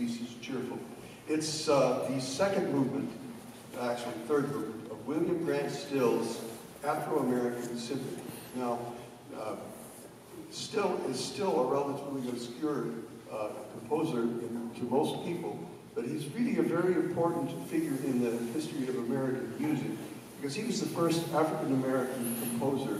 is cheerful. It's uh, the second movement, actually third movement, of William Grant Still's Afro-American Symphony. Now, uh, Still is still a relatively obscure uh, composer in, to most people, but he's really a very important figure in the history of American music because he was the first African-American composer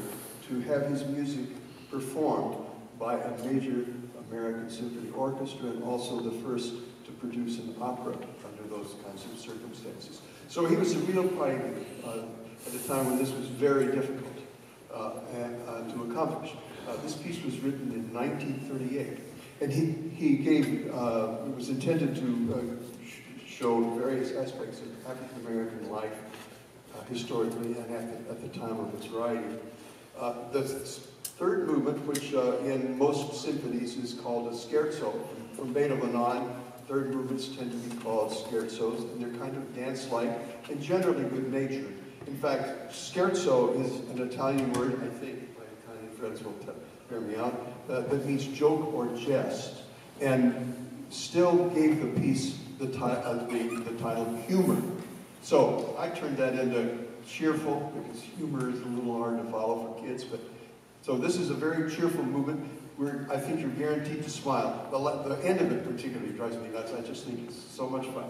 to have his music performed by a major American symphony orchestra and also the first to produce an opera under those kinds of circumstances. So he was a real pioneer uh, at a time when this was very difficult uh, and, uh, to accomplish. Uh, this piece was written in 1938, and he, he gave, uh, it was intended to show various aspects of African American life historically and at the, at the, time of its writing. the third movement, which in most symphonies is called a scherzo, from Beethoven on, third movements tend to be called scherzos, and they're kind of dance-like and generally good-natured. In fact, scherzo is an Italian word, I think my Italian friends will hear me out, uh, that means joke or jest, and still gave the piece the, uh, the, the title humor. So I turned that into cheerful, because humor is a little hard to follow for kids, but so this is a very cheerful movement where I think you're guaranteed to smile. The, the end of it particularly drives me nuts. I just think it's so much fun.